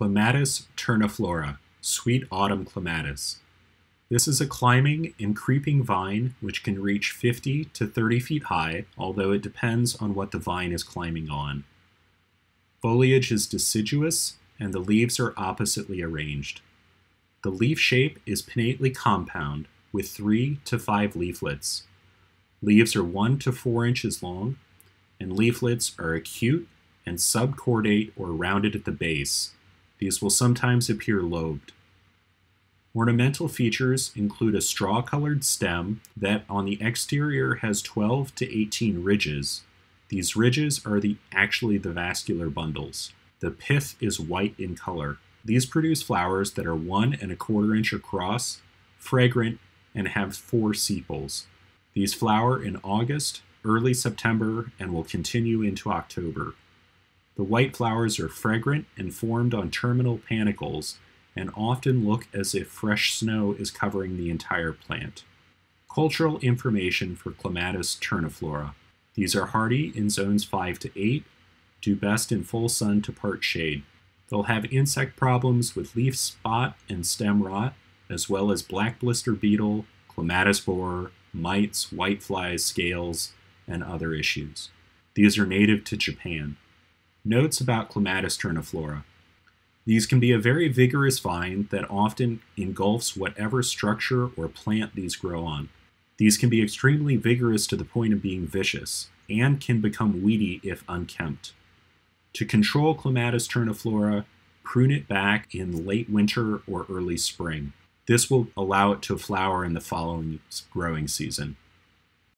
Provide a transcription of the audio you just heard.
Clematis terniflora, sweet autumn clematis. This is a climbing and creeping vine which can reach 50 to 30 feet high, although it depends on what the vine is climbing on. Foliage is deciduous and the leaves are oppositely arranged. The leaf shape is pinnately compound with 3 to 5 leaflets. Leaves are 1 to 4 inches long, and leaflets are acute and subcordate or rounded at the base, these will sometimes appear lobed. Ornamental features include a straw-colored stem that on the exterior has 12 to 18 ridges. These ridges are the actually the vascular bundles. The pith is white in color. These produce flowers that are one and a quarter inch across, fragrant, and have four sepals. These flower in August, early September, and will continue into October. The white flowers are fragrant and formed on terminal panicles and often look as if fresh snow is covering the entire plant. Cultural information for Clematis terniflora. These are hardy in zones 5 to 8, do best in full sun to part shade. They'll have insect problems with leaf spot and stem rot, as well as black blister beetle, clematis borer, mites, whiteflies, scales, and other issues. These are native to Japan. Notes about Clematis terniflora. These can be a very vigorous vine that often engulfs whatever structure or plant these grow on. These can be extremely vigorous to the point of being vicious, and can become weedy if unkempt. To control Clematis terniflora, prune it back in late winter or early spring. This will allow it to flower in the following growing season.